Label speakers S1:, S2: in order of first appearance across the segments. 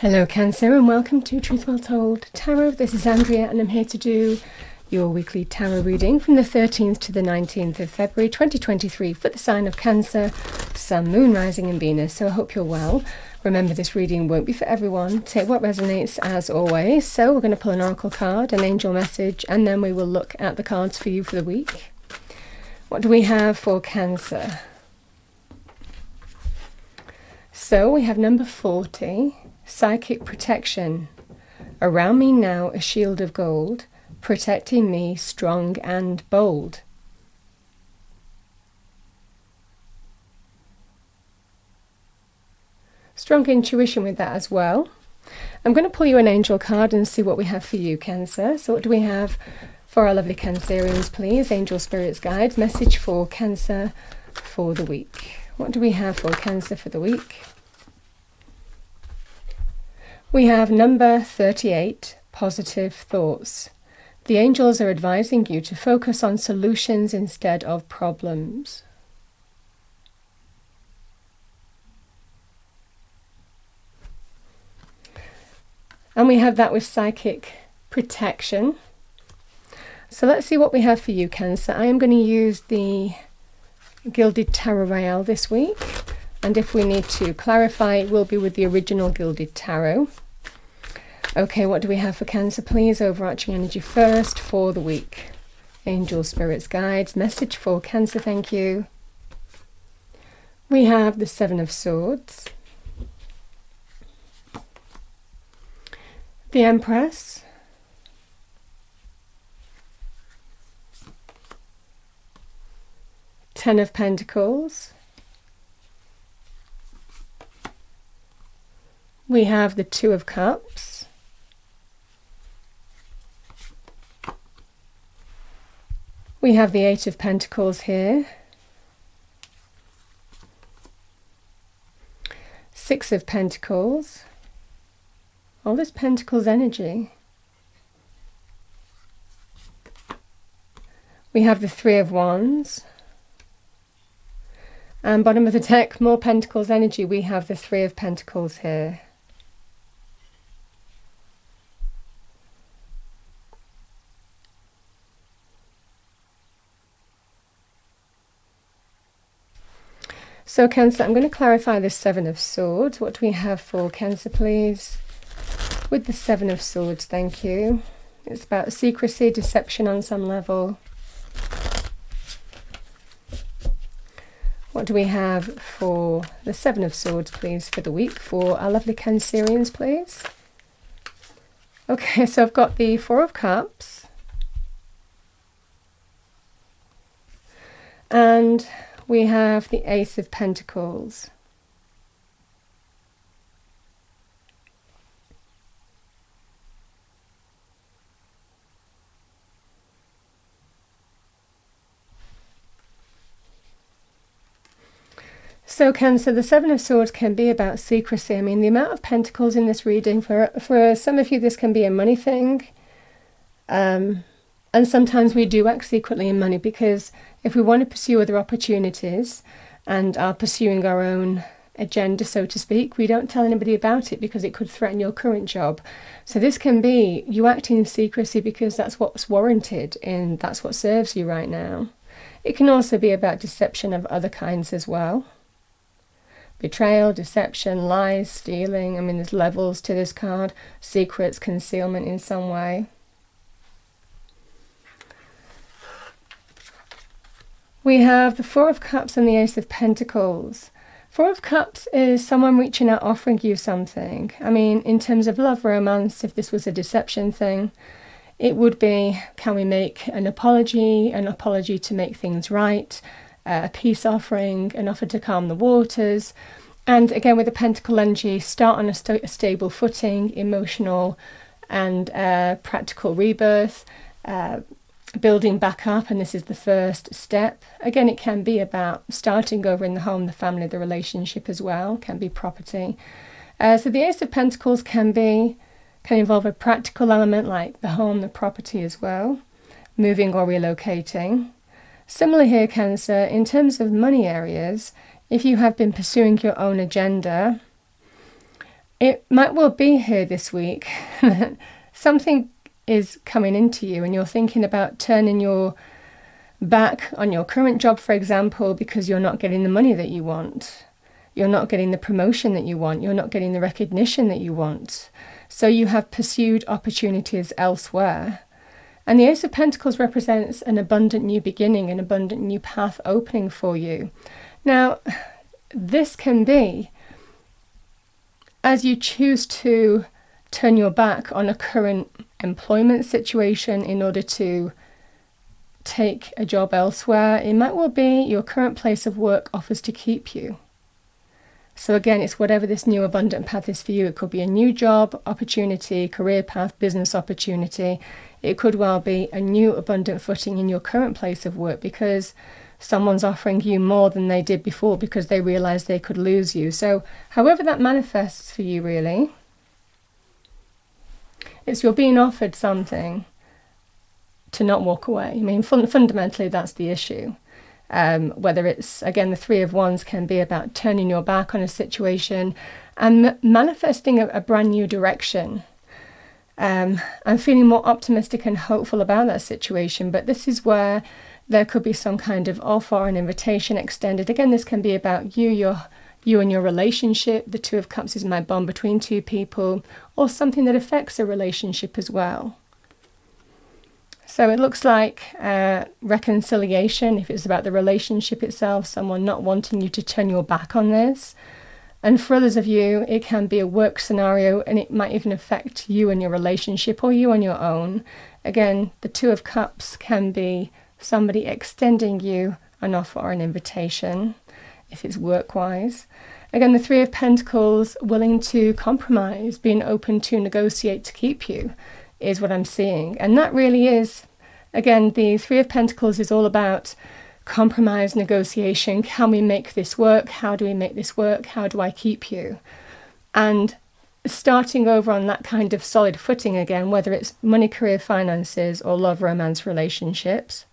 S1: Hello, Cancer, and welcome to Truth Well Told Tarot. This is Andrea, and I'm here to do your weekly tarot reading from the 13th to the 19th of February 2023 for the sign of Cancer, Sun, Moon, Rising, and Venus. So I hope you're well. Remember, this reading won't be for everyone. Take what resonates as always. So we're going to pull an oracle card, an angel message, and then we will look at the cards for you for the week. What do we have for Cancer? So we have number 40 Psychic protection. Around me now a shield of gold, protecting me strong and bold. Strong intuition with that as well. I'm going to pull you an angel card and see what we have for you, Cancer. So, what do we have for our lovely Cancerians, please? Angel Spirits Guide, message for Cancer for the week. What do we have for Cancer for the week? We have number 38 positive thoughts. The angels are advising you to focus on solutions instead of problems. And we have that with psychic protection. So let's see what we have for you, Cancer. I am going to use the Gilded Tarot Royale this week. And if we need to clarify, it will be with the original Gilded Tarot. Okay, what do we have for Cancer, please? Overarching energy first for the week. Angel Spirits Guides. Message for Cancer, thank you. We have the Seven of Swords. The Empress. Ten of Pentacles. We have the Two of Cups. We have the Eight of Pentacles here. Six of Pentacles. All this Pentacles energy. We have the Three of Wands. And bottom of the deck, more Pentacles energy. We have the Three of Pentacles here. So Cancer, I'm going to clarify the Seven of Swords. What do we have for Cancer, please? With the Seven of Swords, thank you. It's about secrecy, deception on some level. What do we have for the Seven of Swords, please, for the week for our lovely Cancerians, please? Okay, so I've got the Four of Cups. And we have the Ace of Pentacles. So Cancer, the Seven of Swords can be about secrecy. I mean, the amount of pentacles in this reading, for, for some of you, this can be a money thing. Um, and sometimes we do act secretly in money because if we want to pursue other opportunities and are pursuing our own agenda, so to speak, we don't tell anybody about it because it could threaten your current job. So this can be you acting in secrecy because that's what's warranted and that's what serves you right now. It can also be about deception of other kinds as well. Betrayal, deception, lies, stealing. I mean, there's levels to this card. Secrets, concealment in some way. We have the Four of Cups and the Ace of Pentacles. Four of Cups is someone reaching out, offering you something. I mean, in terms of love, romance, if this was a deception thing, it would be can we make an apology, an apology to make things right, a peace offering, an offer to calm the waters. And again, with the Pentacle energy, start on a, st a stable footing, emotional and uh, practical rebirth. Uh, building back up, and this is the first step. Again, it can be about starting over in the home, the family, the relationship as well, can be property. Uh, so the Ace of Pentacles can be can involve a practical element like the home, the property as well, moving or relocating. Similar here, Cancer, in terms of money areas, if you have been pursuing your own agenda, it might well be here this week. Something is coming into you, and you're thinking about turning your back on your current job, for example, because you're not getting the money that you want. You're not getting the promotion that you want. You're not getting the recognition that you want. So you have pursued opportunities elsewhere. And the Ace of Pentacles represents an abundant new beginning, an abundant new path opening for you. Now, this can be as you choose to turn your back on a current employment situation in order to take a job elsewhere, it might well be your current place of work offers to keep you. So, again, it's whatever this new abundant path is for you. It could be a new job opportunity, career path, business opportunity. It could well be a new abundant footing in your current place of work because someone's offering you more than they did before because they realized they could lose you. So, however that manifests for you, really, it's you're being offered something to not walk away. I mean, fun- fundamentally, that's the issue. Um, whether it's, again, the Three of Wands can be about turning your back on a situation and manifesting a, a, brand new direction. Um, I'm feeling more optimistic and hopeful about that situation, but this is where there could be some kind of offer or an invitation extended. Again, this can be about you, your you and your relationship. The Two of Cups is my bond between two people, or something that affects a relationship as well. So it looks like uh, reconciliation, if it's about the relationship itself, someone not wanting you to turn your back on this. And for others of you, it can be a work scenario and it might even affect you and your relationship or you on your own. Again, the Two of Cups can be somebody extending you an offer or an invitation if it's work wise. Again, the Three of Pentacles, willing to compromise, being open to negotiate to keep you, is what I'm seeing. And that really is, again, the Three of Pentacles is all about compromise, negotiation. Can we make this work? How do we make this work? How do I keep you? And starting over on that kind of solid footing again, whether it's money, career, finances, or love, romance, relationships.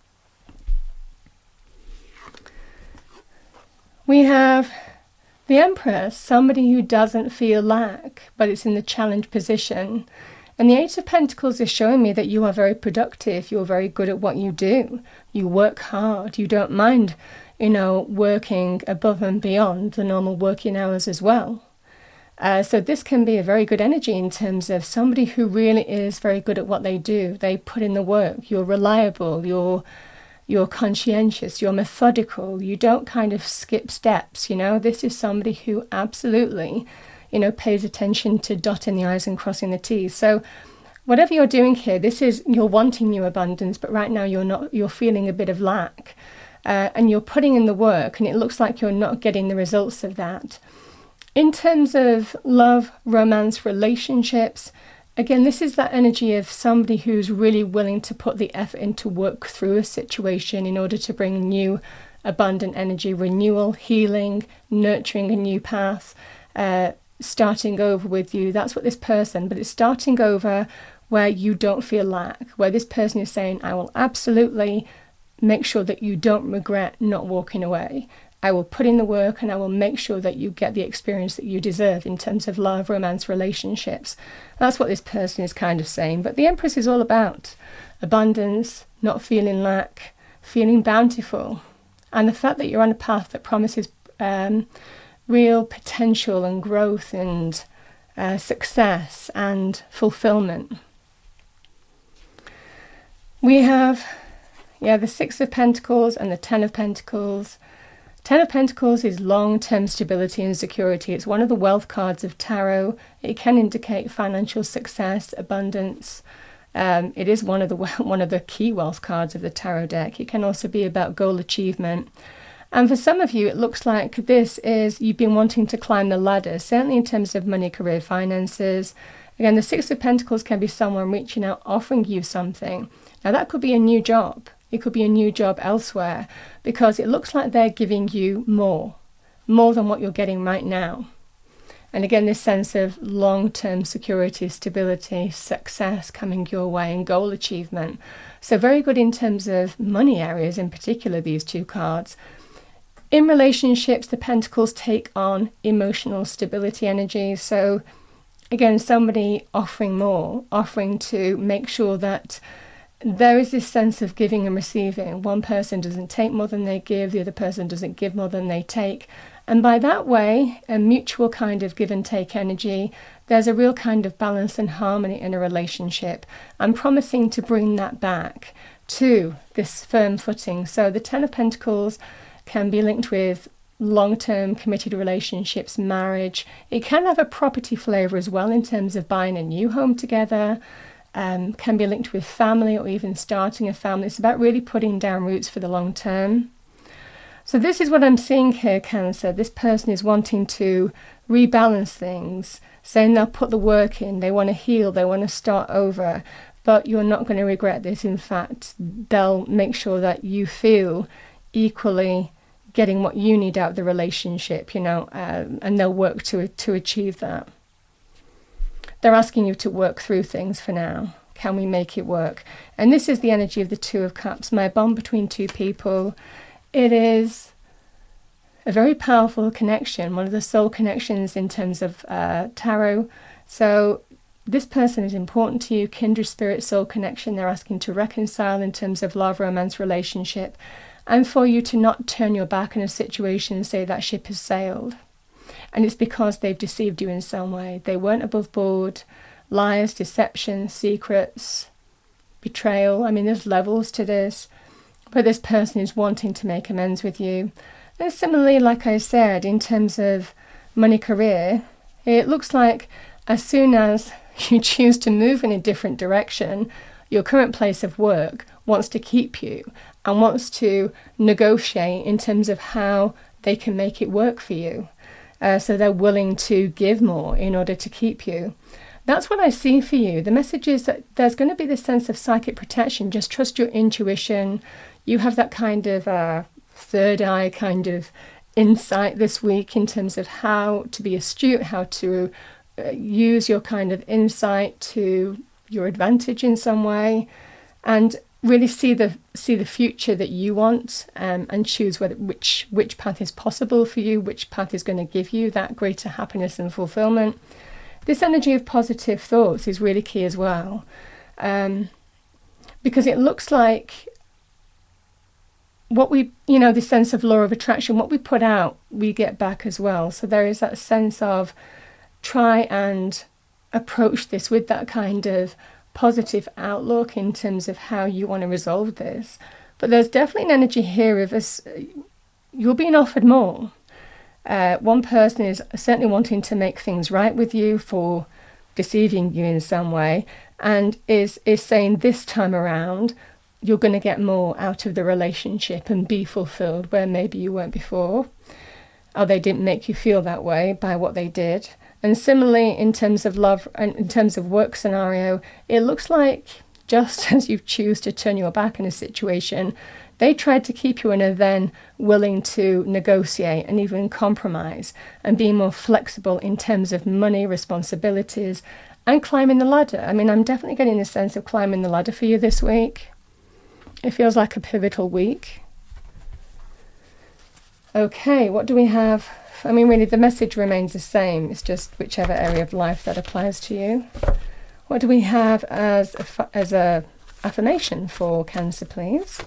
S1: We have the Empress, somebody who doesn't feel lack, but it's in the challenge position. And the Eight of Pentacles is showing me that you are very productive, you're very good at what you do, you work hard, you don't mind, you know, working above and beyond the normal working hours as well. Uh, so this can be a very good energy in terms of somebody who really is very good at what they do. They put in the work. You're reliable. You're you're conscientious, you're methodical, you don't kind of skip steps, you know. This is somebody who absolutely, you know, pays attention to dotting the I's and crossing the T's. So whatever you're doing here, this is you're wanting new abundance, but right now you're not you're feeling a bit of lack. Uh, and you're putting in the work and it looks like you're not getting the results of that. In terms of love, romance, relationships, Again, this is that energy of somebody who's really willing to put the effort in to work through a situation in order to bring new, abundant energy, renewal, healing, nurturing a new path, uh, starting over with you. That's what this person, but it's starting over where you don't feel lack, where this person is saying, I will absolutely make sure that you don't regret not walking away. I will put in the work and I will make sure that you get the experience that you deserve in terms of love, romance, relationships. That's what this person is kind of saying. But the Empress is all about abundance, not feeling lack, feeling bountiful, and the fact that you're on a path that promises um, real potential and growth and uh, success and fulfillment. We have, yeah, the Six of Pentacles and the Ten of Pentacles Ten of Pentacles is long term stability and security. It's one of the wealth cards of tarot. It can indicate financial success, abundance. Um, it is one of the one of the key wealth cards of the tarot deck. It can also be about goal achievement. And for some of you, it looks like this is you've been wanting to climb the ladder, certainly in terms of money, career, finances. Again, the Six of Pentacles can be someone reaching out, offering you something. Now, that could be a new job. It could be a new job elsewhere because it looks like they're giving you more, more than what you're getting right now. And again, this sense of long term security, stability, success coming your way, and goal achievement. So, very good in terms of money areas, in particular, these two cards. In relationships, the pentacles take on emotional stability energy. So, again, somebody offering more, offering to make sure that there is this sense of giving and receiving. One person doesn't take more than they give, the other person doesn't give more than they take. And by that way, a mutual kind of give and take energy, there's a real kind of balance and harmony in a relationship. I'm promising to bring that back to this firm footing. So the Ten of Pentacles can be linked with long term committed relationships, marriage. It can have a property flavour as well in terms of buying a new home together. Um, can be linked with family or even starting a family. It's about really putting down roots for the long term. So, this is what I'm seeing here, Cancer. This person is wanting to rebalance things, saying they'll put the work in, they want to heal, they want to start over, but you're not going to regret this. In fact, they'll make sure that you feel equally getting what you need out of the relationship, you know, um, and they'll work to to achieve that. They're asking you to work through things for now. Can we make it work? And this is the energy of the Two of Cups, my bond between two people. It is a very powerful connection, one of the soul connections in terms of uh, tarot. So this person is important to you, kindred spirit soul connection. They're asking to reconcile in terms of love, romance, relationship, and for you to not turn your back in a situation and say that ship has sailed. And it's because they've deceived you in some way. They weren't above board. Lies, deception, secrets, betrayal. I mean, there's levels to this but this person is wanting to make amends with you. And similarly, like I said, in terms of money career, it looks like as soon as you choose to move in a different direction, your current place of work wants to keep you and wants to negotiate in terms of how they can make it work for you. Uh, so they're willing to give more in order to keep you. That's what I see for you. The message is that there's going to be this sense of psychic protection. Just trust your intuition, you have that kind of uh, third eye kind of insight this week in terms of how to be astute, how to uh, use your kind of insight to your advantage in some way, and really see the see the future that you want um, and choose whether which which path is possible for you, which path is going to give you that greater happiness and fulfillment. This energy of positive thoughts is really key as well, um, because it looks like what we, you know, the sense of law of attraction, what we put out, we get back as well. So there is that sense of try and approach this with that kind of positive outlook in terms of how you want to resolve this. But there's definitely an energy here of us, you're being offered more. Uh, one person is certainly wanting to make things right with you for deceiving you in some way and is is saying this time around you're going to get more out of the relationship and be fulfilled where maybe you weren't before, or they didn't make you feel that way by what they did. And similarly, in terms of love and in terms of work scenario, it looks like just as you choose to turn your back in a situation, they tried to keep you in a then willing to negotiate and even compromise and be more flexible in terms of money, responsibilities, and climbing the ladder. I mean, I'm definitely getting the sense of climbing the ladder for you this week. It feels like a pivotal week. Okay, what do we have? I mean, really, the message remains the same. It's just whichever area of life that applies to you. What do we have as a, as a affirmation for Cancer, please?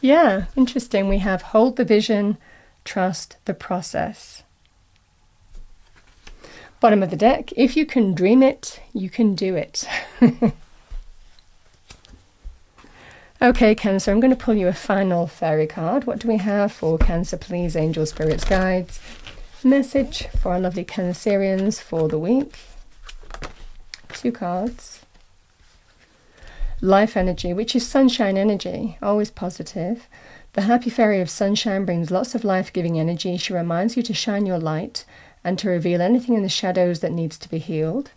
S1: Yeah, interesting. We have hold the vision, trust the process. Bottom of the deck, if you can dream it, you can do it. Okay, Cancer, I'm going to pull you a final fairy card. What do we have for Cancer, please? Angel Spirits Guides. Message for our lovely Cancerians for the week. Two cards. Life energy, which is sunshine energy, always positive. The happy fairy of sunshine brings lots of life giving energy. She reminds you to shine your light and to reveal anything in the shadows that needs to be healed.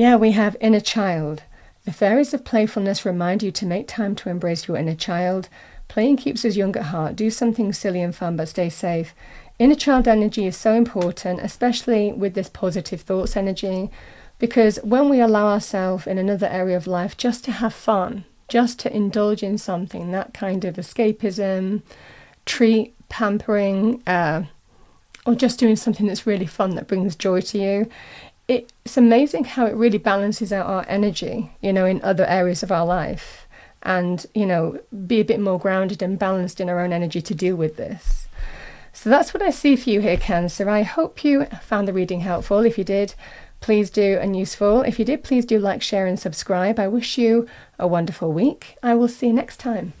S1: Yeah, we have inner child. The fairies of playfulness remind you to make time to embrace your inner child. Playing keeps us young at heart. Do something silly and fun, but stay safe. Inner child energy is so important, especially with this positive thoughts energy, because when we allow ourselves in another area of life just to have fun, just to indulge in something, that kind of escapism, treat, pampering, uh, or just doing something that's really fun that brings joy to you. It's amazing how it really balances out our energy, you know, in other areas of our life and, you know, be a bit more grounded and balanced in our own energy to deal with this. So that's what I see for you here, Cancer. I hope you found the reading helpful. If you did, please do and useful. If you did, please do like, share, and subscribe. I wish you a wonderful week. I will see you next time.